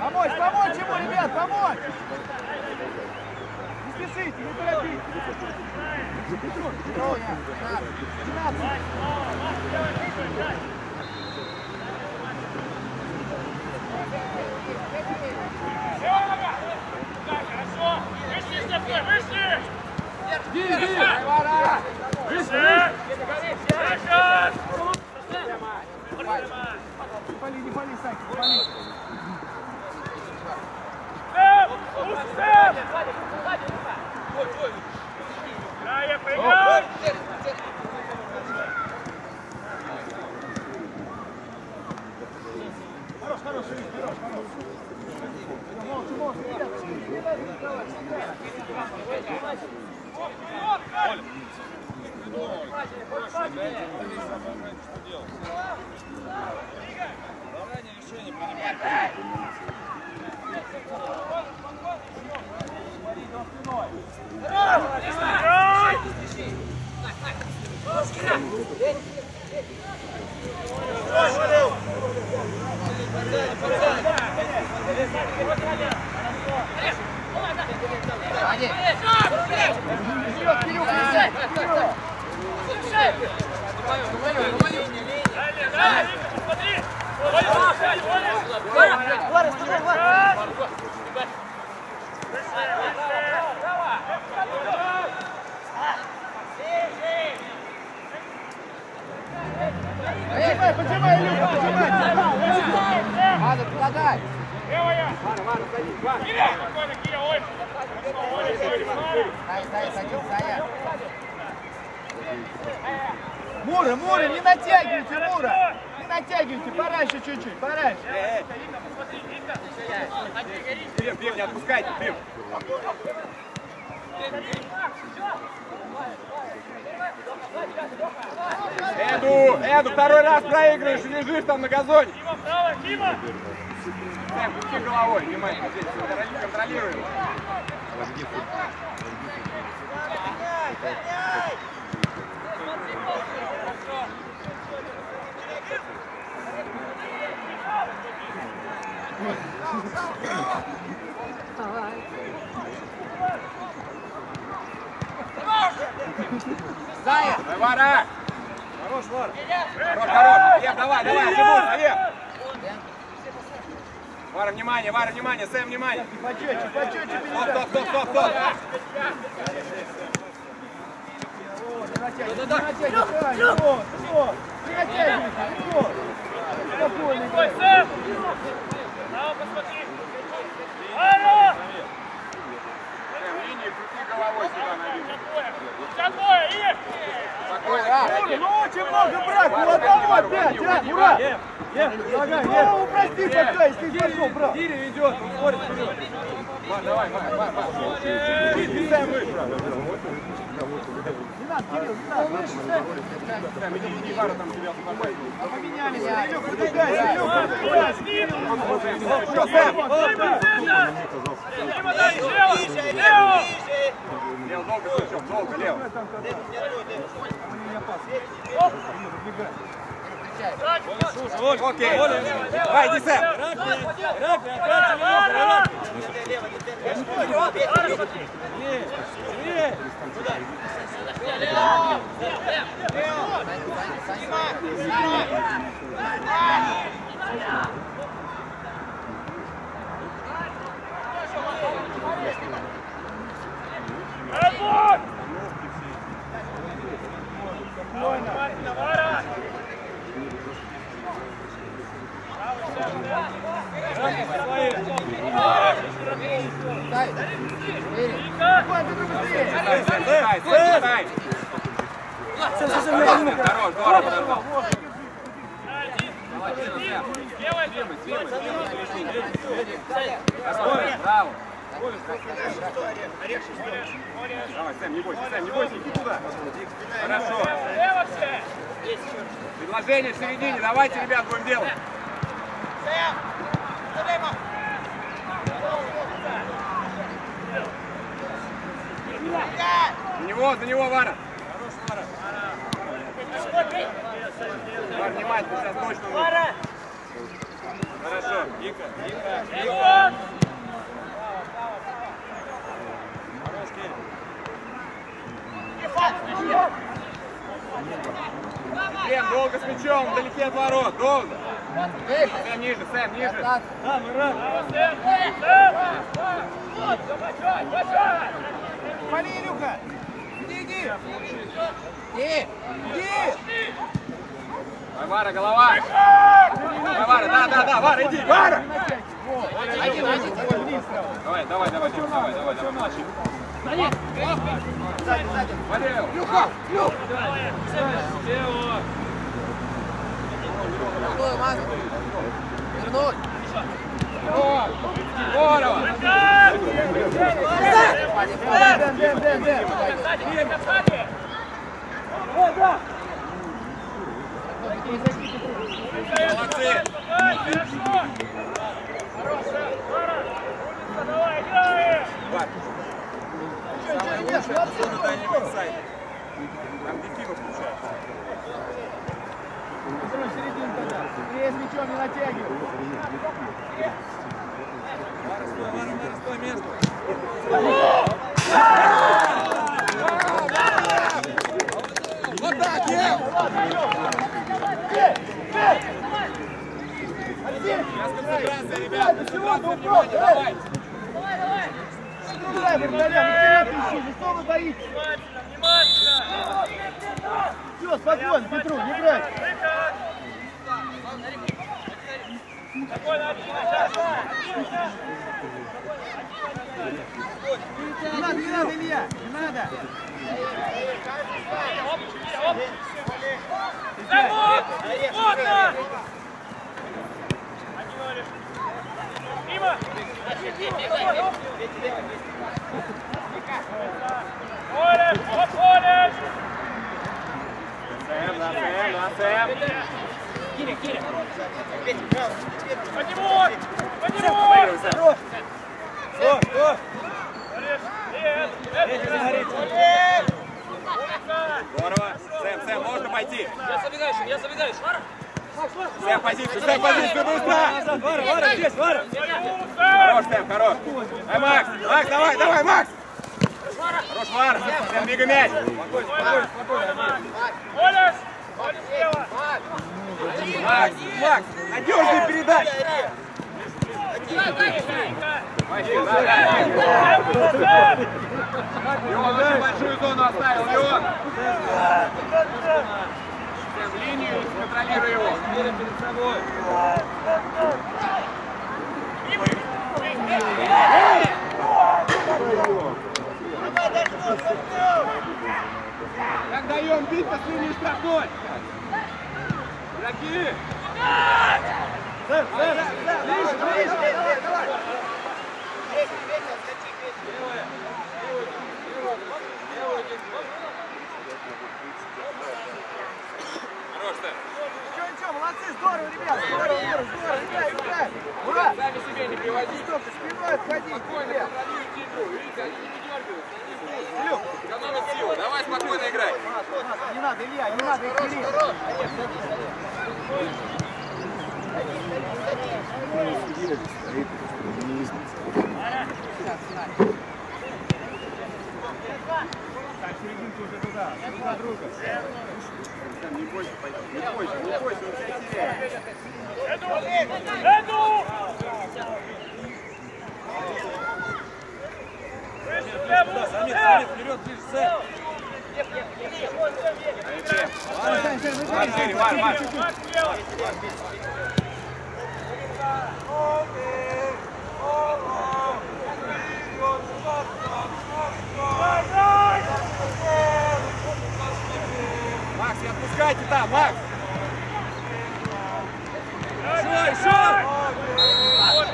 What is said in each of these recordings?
Помочь, помочь ему, ребят, помочь! Не спешите, не торопитесь. Трое, пятнадцать. Не пали, не пали, Санька, не пали. Хорош, хорош, Ильич, хорош, хорош. Молча, молча, ребят. Не надо рисковать, сюда. Заранее решение принимать. Вперед, Кирюха, вперед! Варя, с тобой, Варя! Поджимай, поджимай, Илюха, поджимай! Надо предлагать. Дай, дай, садись, Зая. Мура, Мура, не натягивайте, Мура! Не натягивайте, пораньше чуть-чуть, пораньше. Бим, Бим, не отпускайте, Бим. Эду, Эду, второй раз проигрываешь и лежишь там на газоне. Сэм, крути головой, внимательно здесь, контроли- контролируй его. Зая. Давай, Вара! Хорош, хорош. Ев, давай, давай, Тимур, Ев. Вара, внимание, Вара, внимание, Сэм, внимание. Почетче, почетче Стоп, стоп, стоп, стоп, стоп. Не натягивай, вот, вот. Не натягивай, вот. Спокойно. Ой, Сэм! Право посмотри! Алло! Сэм, линии, крути головой сюда на линию. За двое, Ир! Спокойно, Ну, очень много брать, ну одного опять, а, Мурат! Ну, упрости пока, если не пошел, брат. Ири идет, он смотрит вперед. Вар, давай, Вар, Вар, Вар. Иди, Сэм, выше. Не надо, Кирилл, не надо. Сэм, иди, иди, Вара там тебя освободит. Поменялись, Илюх, продвигайся, Илюх, продвигайся. Что, Сэм? Дима, дай слева! Лево! Лев, долго слышал, долго, Лев. Окей. Давай, иди, Сэм. Работ! Внимательно, Вара! Дай. Ири. Читай, Сэм, читай, Сэм, читай. Хорош, здорово, здорово. Левая! Хорошо, браво. Давай, Сэм, не бойся, Сэм, не бойся, иди туда. Хорошо. Предложение в середине, давайте, ребят, будем делать. За него, за него, Вара. Вара, внимательно, сейчас точно нужно. Хорошо. Лево! Сэм, долго с мячом, вдалеке от ворот, долго. Сэм, ниже, Сэм, ниже. Назад. Сэм! Сэм! Забачай, бачай! Вали, Илюха. Иди, иди. Иди. Иди. Давай, Вара, голова. Давай, Вара, да, да, да, Вара, иди, Вара. Один, один. Давай, давай, давай, Тём, давай, давай, давай, младший. Валерий, Голову мазать. Вернуть. О, здорово. Дэн, Дэн, Дэн, Дэн. Молодцы. Хорошо! Хорошая! Вара! Давай, играем! Ничего, нет, молодцы, на дальний здорово. инсайд. Там дефива включается. Петров, середину тогда. Быстрее с мячом не натягивай. Все, спокойно, Петру, не брать. Спокойно, один, сейчас! Не надо, не надо, Илья, не надо. Оп, оп! Замок! Вот он! Один Олег. Дима! Олег! Оп, Олег! Сэм, на Сэм, на Сэм. Поднимай! Поднимай! Выигрывай, Сэм. Олег, нет, это Олег! Умница! Здорово. Сэм, Сэм, можно пойти. Я забегаю, я забегаю. Сэм, позицию, Сэм, позицию, быстро. Вара, Вара, здесь, Вара. Хорош, Сэм, хорош. Эй, Макс, Макс, давай, давай, Макс. Хорош, Вара. Сэм, двигай мяч. Спокойно, спокойно, спокойно. Макс, Макс, надежная передача. Леон очень большую зону оставил, Леон. Сейчас линию, контролируй его. перед собой. Давай, дальше, так даем бить по линии штрафной. Игроки! Хорош, Стэн. Ничего, ничего, молодцы, здорово, ребят, здорово, здорово, здорово, играй, играй. Ура! Сами себе не приводите. Только спиной отходи, Спокойно ребят. контролируйте игру. Видите, они не дергаются. Илюх, Экономят силы. Давай спокойно играй. не надо, Илья, не надо их делить. Эду! Ван, шире, Ван, Ван. Макс, не отпускайте там, Макс! Шой, шой!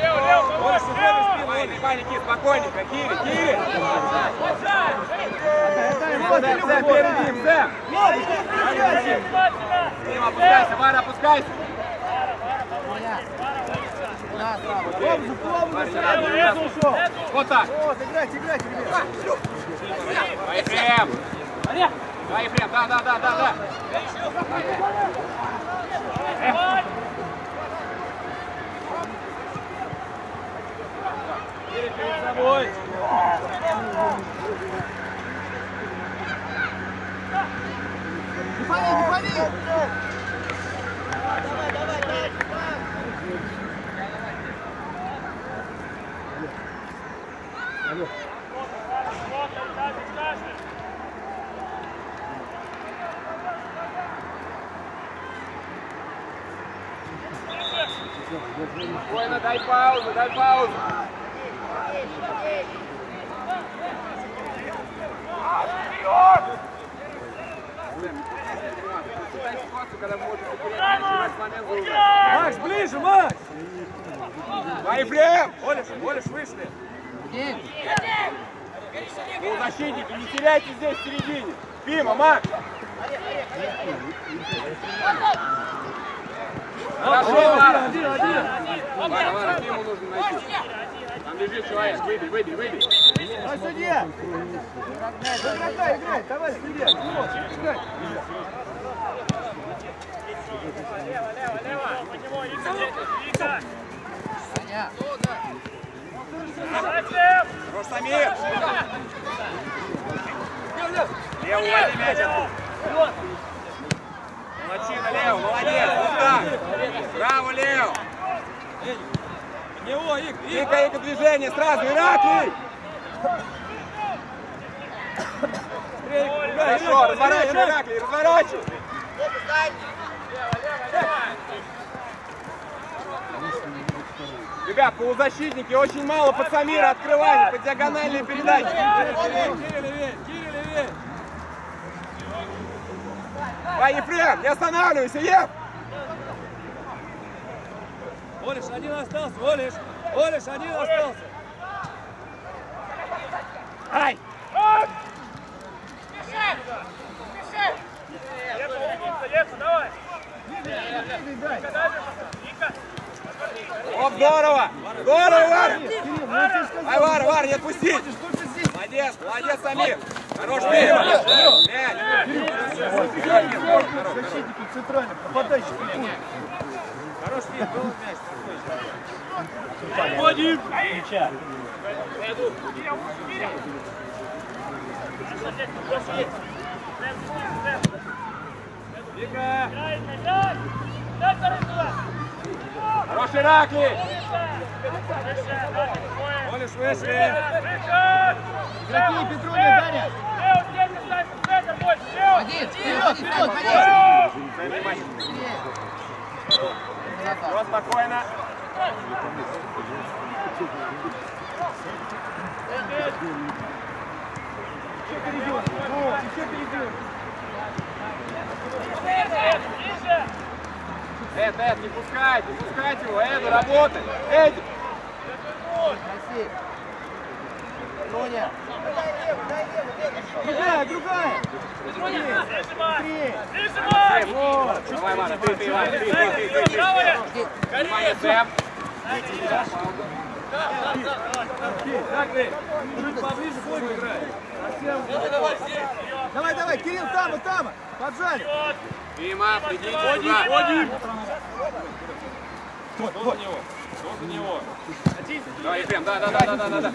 Лево, лево, помочь, лево! Спокойно, паники, спокойненько, Кири, Кири! Вот, Сэм, Илюха, Сэм, вот, впереди, Сэм! Внимательно! Дим, опускайся, Вара, опускайся! На, справа. Плавно, плавно, Парень, сразу, Эду, Эду Эду. ушел. Вот так! Вот, играйте, играйте, ребят. Давай, Ефрем! Давай, Ефрем, да, да, да, да, да! Перед собой! Не пали, не пали. Спокойно, дай паузу, дай паузу! Считай ситуацию, когда можете потерять мяч, в момент уже- Макс, ближе, Макс. Давай, Ефрем! Олеш, Олеш, вышли! Полузащитники, не теряйте здесь в середине! Фима, Макс! Хорошо, Вара! Вара, Вара, Фиму нужно найти. Там лежит человек, выбей, выбей, выбей. А судья? Играй, играй, товарищ судья. Играй. Лево, лево, лево! Под него, Ика, Ика! Саня. Хорош, Самир! Лево, уводи мяч. Молодчина, Лео, молодец, вот так. Браво, Лео. Него, Ик, Ика, Ика, движение сразу, Ираклий. Хорошо, разворачивай, Ираклий, разворачивай. Ребят, полузащитники, очень мало под Самира открываний, по диагональной передаче. Давай, Ефрем, не останавливайся, Еф! Олеш, один остался, Олеш. Олеш, один остался. Ай! Ехал, умница, ехал, давай! Ика, дай мне Ика! Оп, здорово! Здорово, Вар! Ну. Ай, Вар, Вар, не отпусти! Молодец, молодец, Самир! Хорош! Мяч! Защитники центральных, нападающих. Хорош, мяч, был мяч. Вводим. Мяча. Вика! Дай, дай! Дай второй туда! Хорош, Ираклий! Выше, дай, такое! Олеш, вышли! Игроки больше! Лео! Один, вперед, вперед! Быстрее. Все спокойно. Еще перейдем. Еще перейдем. Эд, Эд, не пускайте, не пускайте его. Эд, работай. Проси. Тоня. Другая, другая. Прижимай! Три. Давай, Маша, ты, ты, Ваня, ты, ты, ты, ты, ты. Внимание, Сэм. Так, ты. Чуть поближе бой играй. Давай, давай, Кирилл, там, там. Поджали. Дима, придите сюда. Давай, Ефрем, да, да, да, да, да, да, да.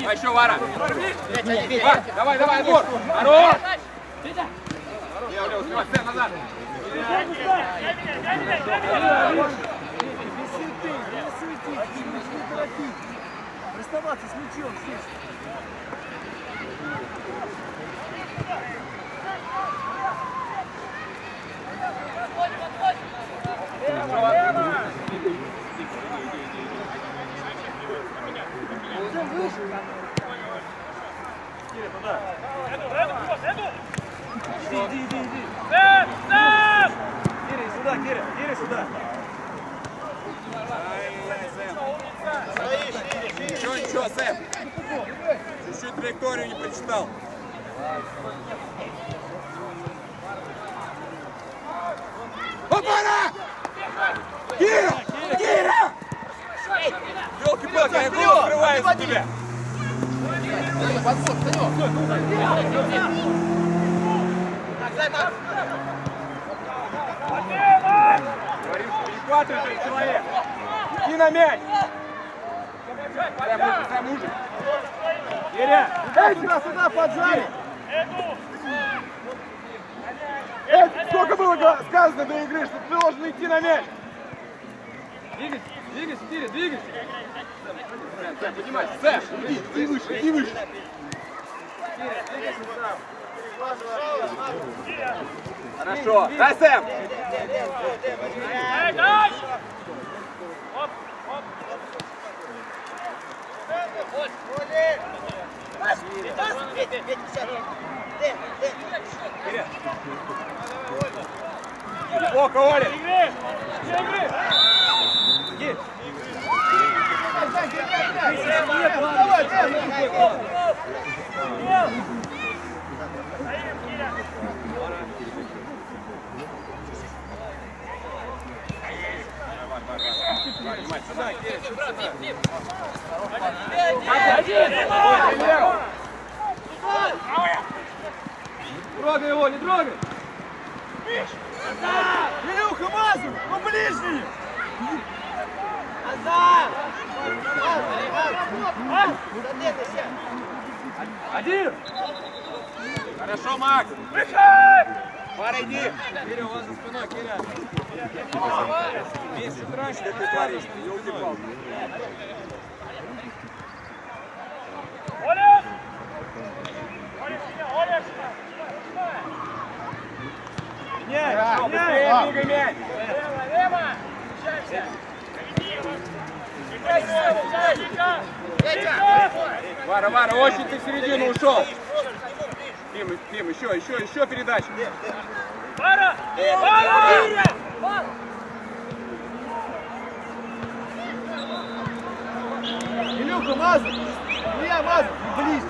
Давай еще, Вара. Вар, давай, давай, отбор. Хорош. Лево, лево, успевай, Сэм, назад. Дай меня, дай меня, дай меня! Без суеты, не суетитесь, не торопитесь. Расставаться с мячом здесь. Чуть-чуть траекторию не прочитал. Опа-на! Кира! Кира! Елки-палки, я голову открываюсь у тебя. Санек, подход, Санек. Говорим, перехватывай этот человек. Иди на мяч. Сэм, ужин, Сэм, ужин. Киря, эй, сюда, сюда, поджали. Эду! Эй, сколько сказано до игры, что ты должен идти на мяч? Двигайся, двигайся, Киря, двигайся. Сэм, поднимайся. Сэм, иди, иди выше, иди выше. Хорошо. Дай, Сэм. Эй, дай! Оп, оп. Плохо, Оля. Игры! Все игры! Иди. Нет, ну давай, давай. Трогай его, не трогай. Илюха, Мазур, ну ближний. Один. Хорошо, Макс. Выход! Пара, иди. Киря, у вас за спиной, Киря. Месяц раньше ты творишь, ты елки-палки. Оля! Оля, сюда, Оля, сюда! Меняй, Да, меняй. быстрее двигай мяч. Лево, лево! Встречайся! Играй, Саша, Вика! Вика! Очень ты в середину ушел. Тим, Тим, еще, еще, еще передача. Пара! Пара! Илюха, Мазур. Илья, Мазур. Ближе,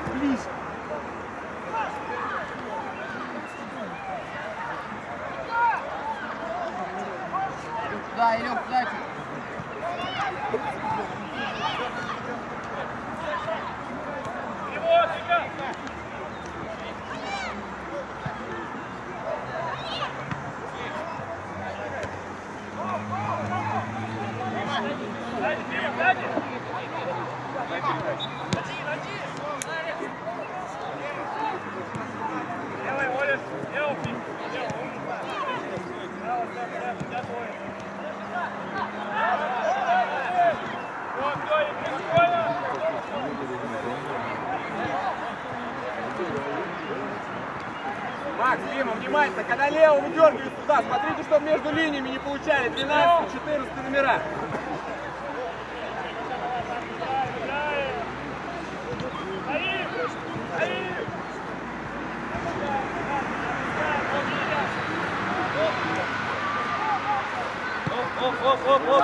Макс, Дима, внимательно, когда левому дергают туда, смотрите, чтобы между линиями не получали 12 14 номера.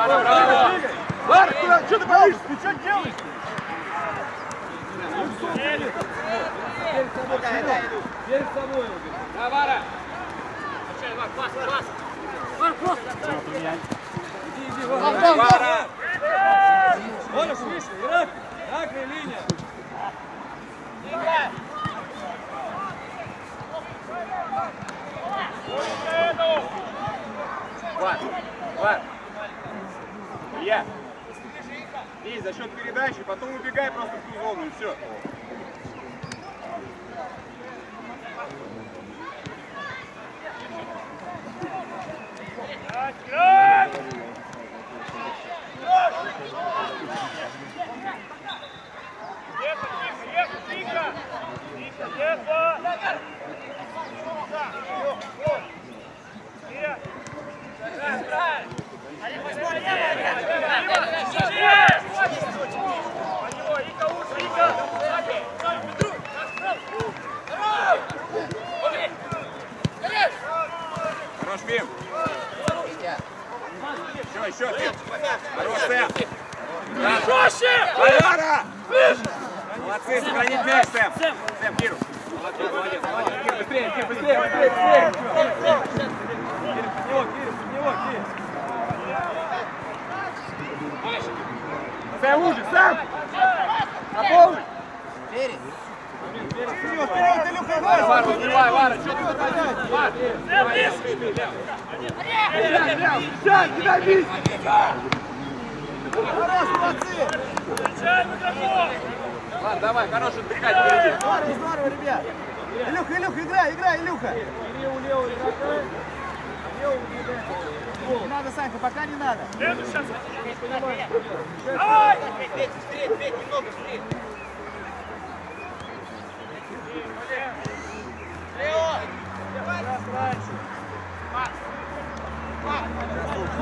Марк, что ты боишься? Ты что делаешь? Теперь с собой. Теперь с собой. Давара. Марк, пас, пас. Марк, просто. Иди, иди, Вара. Вара, слышишь? Ирак. Иракли линия. Игра. Вар, Вар. Илья, здесь за счет передачи, потом убегай просто в ту зону и все. Yes, sir.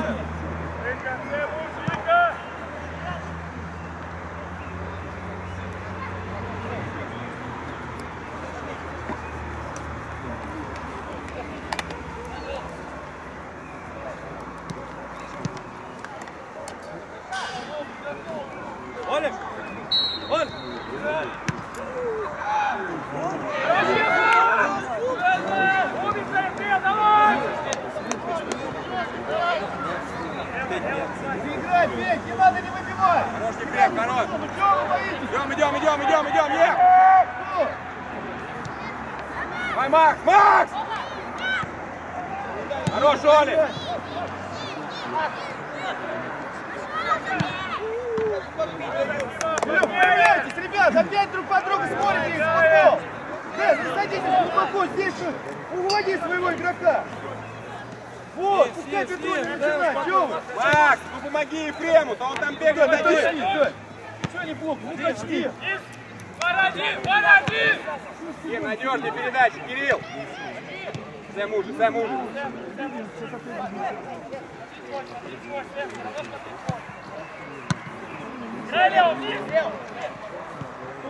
Yeah.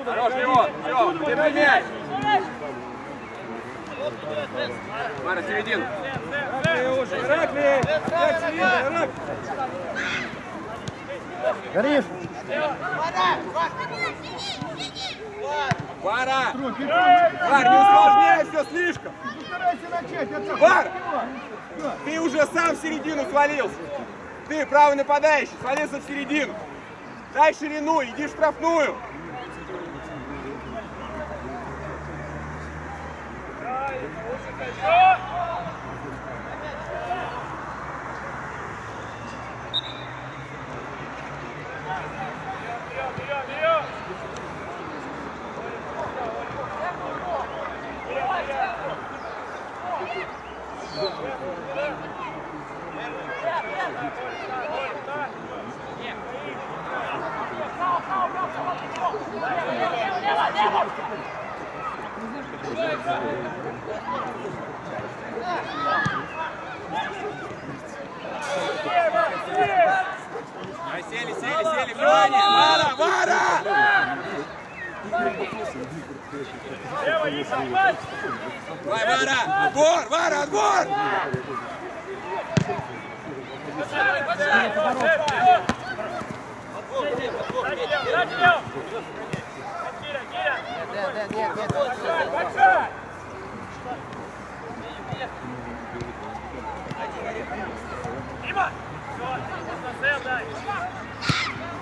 Хорош его! Все, держи мяч! Мара, середину! Иракли! Иракли! Гариф! Вара! Вар, не усложняй все слишком! Вар! Ты уже сам середину свалился! Ты, правый нападающий, свалился в середину. Дай ширину, иди в штрафную. Дай, ну спокойно. Макс, Дима, внимательно, когда лево выдергивается, Внимание! Вара! Вара! Лево, їх забивай! Давай, Вара! Отбор! Вара, отбор! Да, да, нет, нет. Дима! Все, Сел, дай!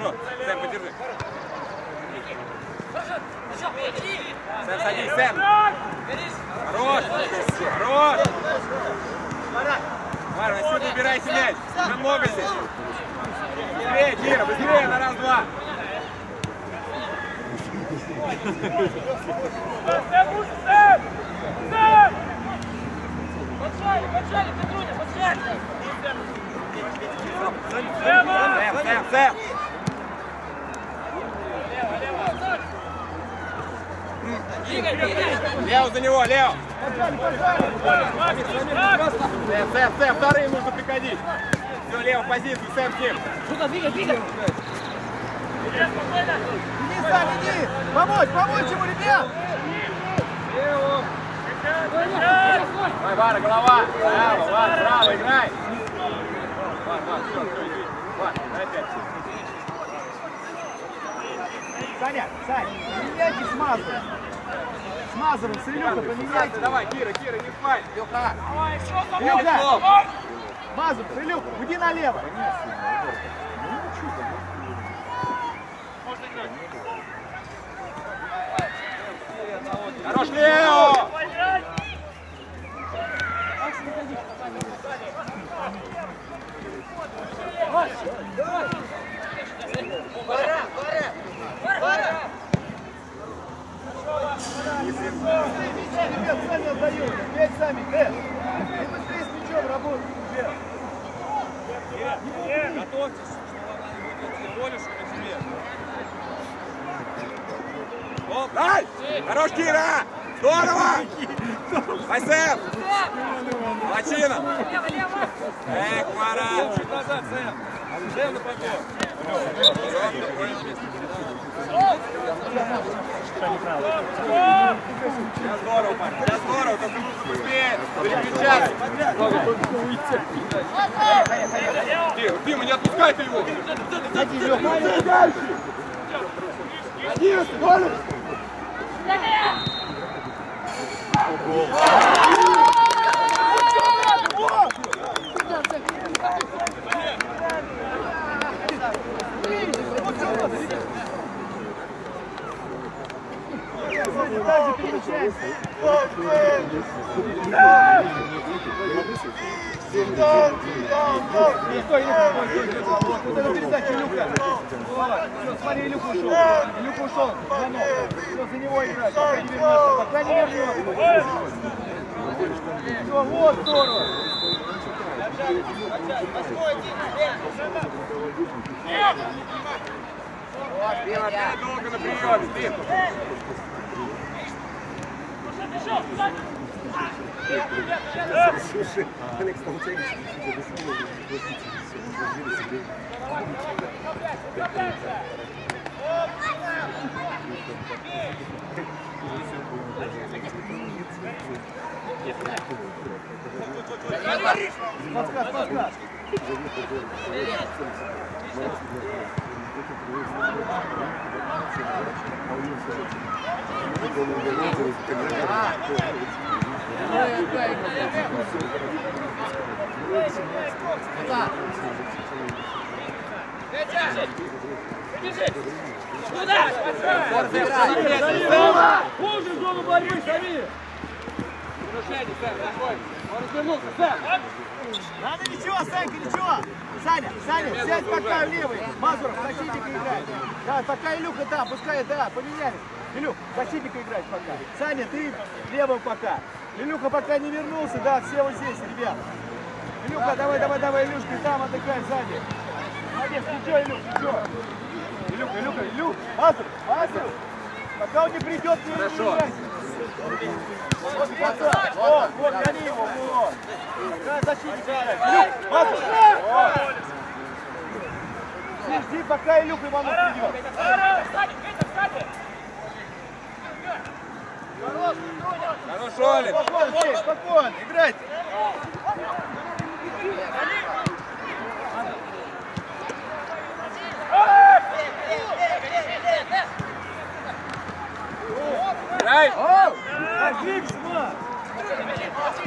Хорошо. Сэм, подержи. Сэм, садись, Сэм. Хорош. Хорош. Мара, на сюда убирайте мяч. Уже много здесь. Быстрее, Кира, быстрее, на раз-два. Поджали, поджали, Петруня, поджали! Сэм, Сэм, Сэм. Лео за него, Лео. Сэм, Сэм, Сэм, вторые нужно приходить. Все, Лео, в позицию, Сэм с ним. Иди сам, иди. Помочь, помочь ему, ребят. Давай, Вара, голова. Браво, Вара, браво, играй. Вар, Вар, все, все, иди. Вар, дай опять. Саня, Сань, поменяйте с Мазовым. С Мазовым, с Илюхой поменяйте. Давай, Кира, Кира, не спай. Илюха. Илюха, Мазов, Илюха, уйди налево. Хорош, Лео. Ребят, сами отдают. Опять сами, Дэд. Ты быстрее с мячом работай, ребят. Готовьтесь, что она не будет идти больше по тебе. Оп, дай! Хорош, Кира! Здорово! Айсем! Лачина! Эх, Марат! Чуть назад, Сэм! Сэм на подбор! Сейчас здорово, парень, сейчас здорово, только нужно быстрее переключаться. Дима, Дима, не отпускай ты его! Так же перемещайся. Не стой, Илюха, стой, стой, стой. Вот эта передача Илюха. Слава, все, смотри, Илюха ушел. Илюха ушел, звонок. Все, за него играть, пока не вернется. Пока не вернется. Все, вот, здорово. Дима, опять долго на приеме, Дим. Подсказ, подсказ. Хуже в зону борьбы, Самир! Надо ничего, Санька, ничего. Саня, Саня, сядь пока в левый. Мазуров, защитника играет. Да, пока Илюха, да, пускай, да, поменяли. Илюх, защитника играть пока. Саня, ты левым пока. Илюха пока не вернулся, да, все вот здесь, ребят. Илюха, давай, давай, давай, Илюшка, там отдыхай сзади. Молодец, ничего, Илюх, ничего. Илюха, Илюха, Илюх, Мазуров, Мазуров. Пока он не придет, не Хорошо. играйся. Вот, вот, гони его, вот. Да, защитник играет. Илюх, Мазуров. Вот. Жди, пока Илюх Иванов придет. Хорош, Олин. Спокойно, спокойно, играйте. Играй. Отлично!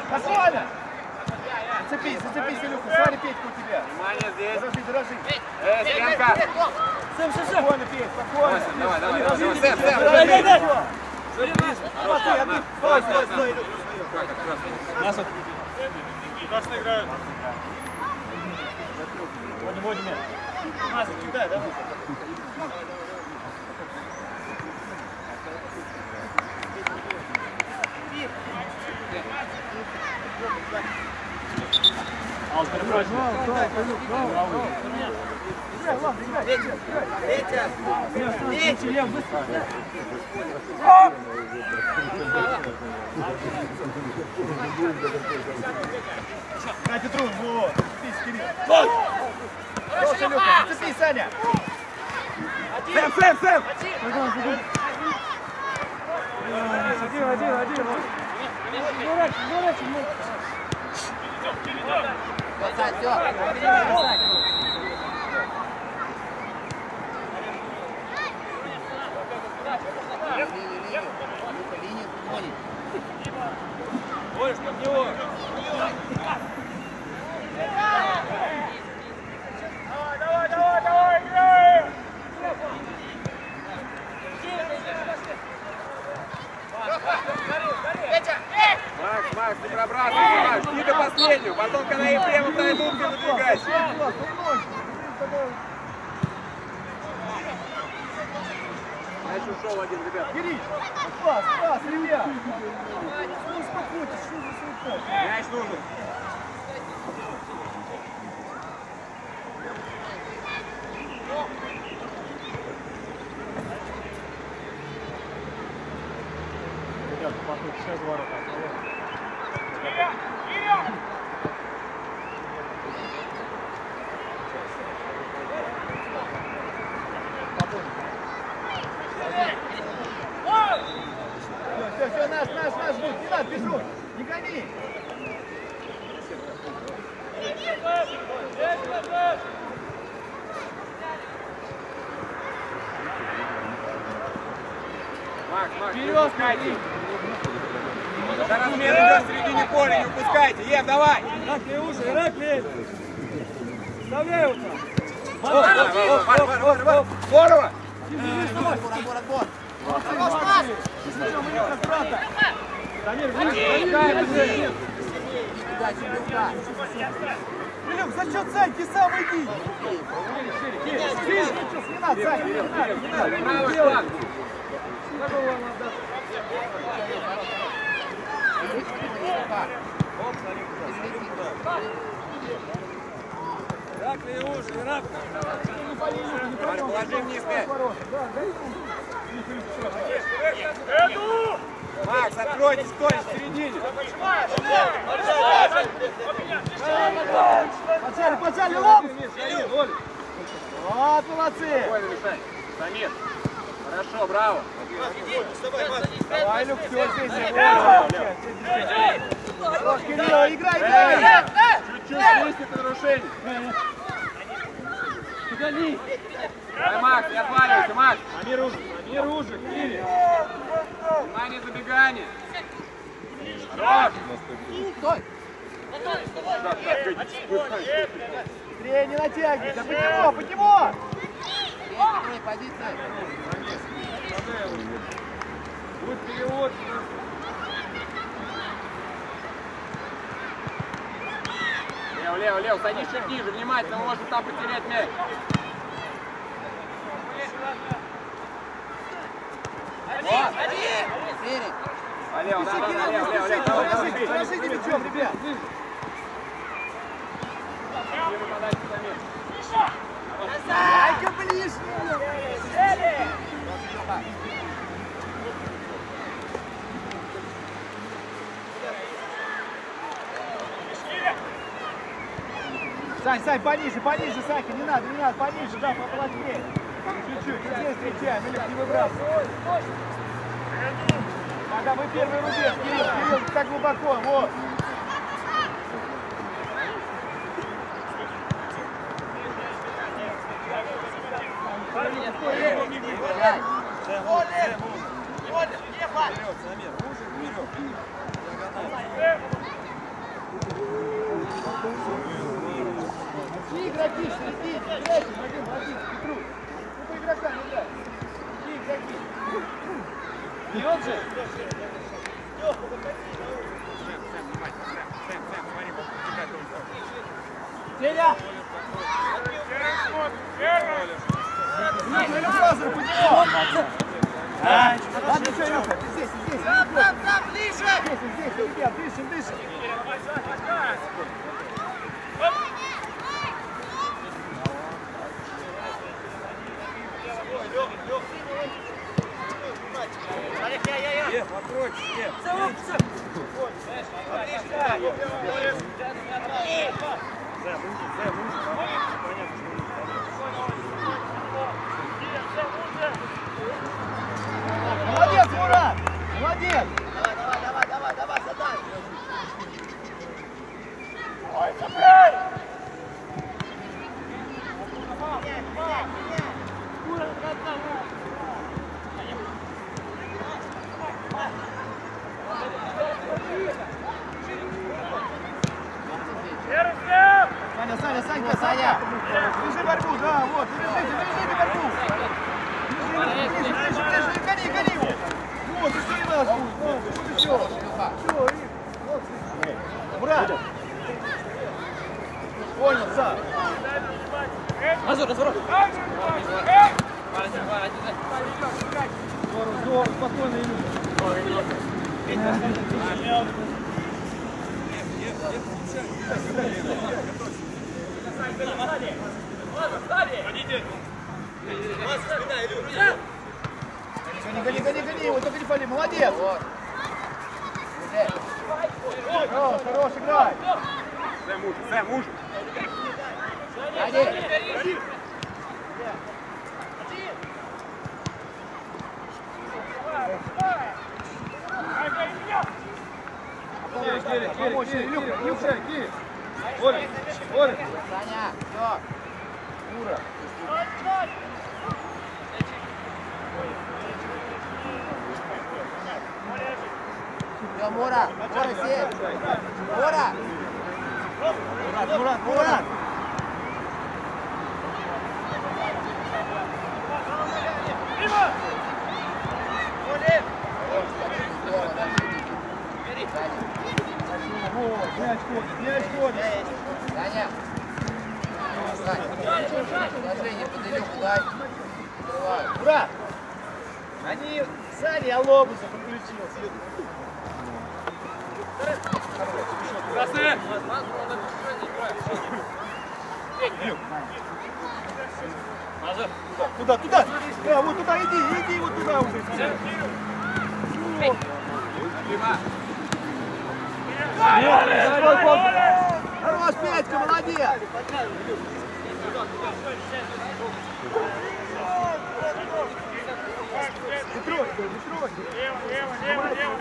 Спокойно! Зацепись, зацепись, Илюха, смотри, Петька у тебя. Внимание здесь. Дорожи, дорожи. Э, Стенка. Сэм, Сэм, Сэм. Спокойно, Петь, спокойно. Давай, давай, давай. Сэм, Сэм, дорожи, Сэм. дорожи. Смотри, отбить. Стой, стой, стой, Илюха. Прекрасно играют. Водим, водим. Мазик, кидай, давай. Играй, ладно, играй, играй. На Петру, вот. Зацепись, Кирилл. Хорош, Илюха, зацепись, Саня. Сэм, Сэм, Сэм. Один, один, один. Бросать, все. Линию, линию. Люка, линию подгонит. Олеж, под него. Давай, Макс, не пробрасывай, Макс. Жди до последнего. Потом, когда и прямо пройдут, ты выдвигайся. Мяч ушел один, ребят. Кирилл, пас, пас, ребят. Ну, успокойтесь, что за суета? Мяч нужен. Киря! Киря! Все, все, наш, наш, наш будет. Не надо, бежу. Не гони. Макс, Макс, не упускайте. Это размен идет в середине поля, не упускайте. Ев, давай. Иракли уши, Иракли. Вставляй его там. Здорово. Дамир, ближе, Дамир. Илюх, за счет Саньки сам иди. Не надо, Санька, не надо, не надо. Правый фланг. Давай, положи вниз мяч. Эду! Макс, откройте стой в середине. Поджали, поджали, лоб. Вот, молодцы. Самир. Хорошо, браво. Давай, Люк, все здесь. Хорош, Кирилл, играй, играй. Чуть-чуть есть это нарушение. Давай, Макс, не отваливайся, Макс. Амир уже, Амир уже, Кирилл. Внимание, забегание. Стой! Быстрее не натягивай. Да под него, под него. Есть Будет перевод. Лево, лево, лево, садись чуть ниже, внимательно, можем там потерять мяч. Вот. Перед. Налево, да, да, Спешите, налево, лево, лево, давай, давай, Поражите, поражите мячом, ребят. Первый подача замес. Дай-ка ближе. Сань, Сань, пониже, пониже, Санька, не надо, не надо, пониже, да, поплотнее. Чуть-чуть, здесь встречаем, или не выбрасывай. Ага, мы первый рубеж, Кирилл, Кирилл, так глубоко, вот. И игроки, следите, играйте, Вадим, Вадим, Петру. Ну, по игрокам играй. И игроки. Он же. Теля! Илюха, Илюха, Лазарев, под него! Ладно, что, Илюха, ты здесь, здесь, не бойся. Здесь, здесь, ребят, дышим, дышим. Молодец, Мурат! Молодец! Давай, давай, давай, давай, задай. Саня, Саня, Санька, Саня! Держи борьбу, да, вот, держите, держите борьбу! Держи, ближе, ближе, ближе, и гони, гони его! Вот, и все, и наш будет, вот, вот и все. Все, и... Вот, и- Мурат! Понял, Саш. Здорово, здорово, спокойно, Илюха. Гони, гони, гони, гони его, только не пали, молодец! Вот. Хорош, хорош, играй! Сэм, муж, Сэм, муж. Ходи. Помочь, Илюха, Илюха, Киев! Оля, Оля! Саня, все. Ура! Все, Мура. Мура, сеть. Мура. Мурат, Мурат, Мурат! Мяч ходит, мяч ходит! Саня. Сань. Положение под Илюху дай. Ура! Они Сани Алобуса подключился. Красный! Туда, туда! Да, вот туда иди, иди вот туда уже. Хорош, Петька, молодец! Петрович, Петрович! Лево, лево, лево, лево,